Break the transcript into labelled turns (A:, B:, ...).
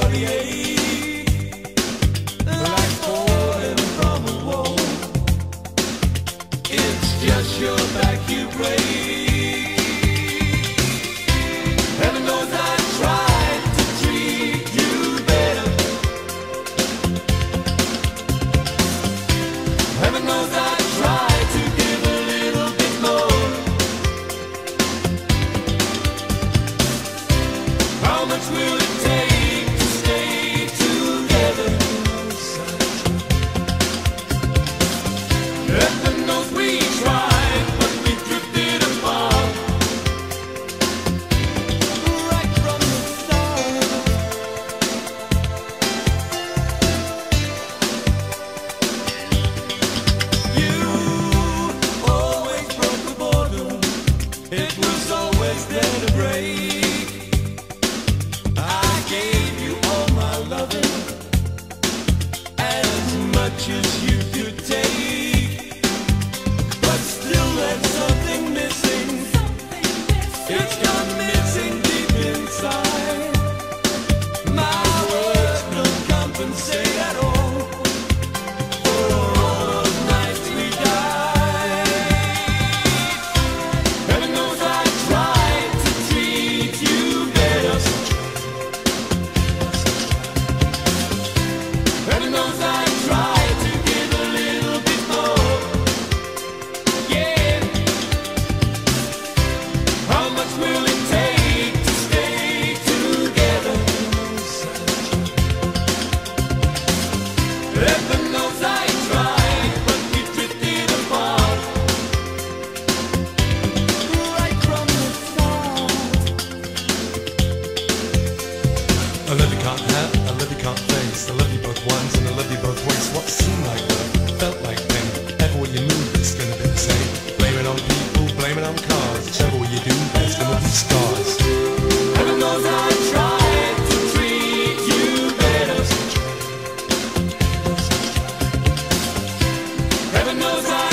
A: Corriere. I love you can't have, I love you can't face. I love you both once and I love you both ways. What seemed like love felt like pain. Ever what you move, it's gonna be the same. Blame it on people, blame it on cars. Whichever way you do, there's gonna be scars. Heaven knows I tried to treat you better. Heaven knows I.